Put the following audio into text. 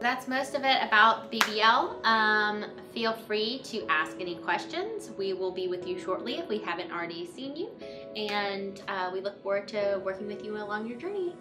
that's most of it about BBL. Um, feel free to ask any questions. We will be with you shortly if we haven't already seen you. And uh, we look forward to working with you along your journey.